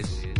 is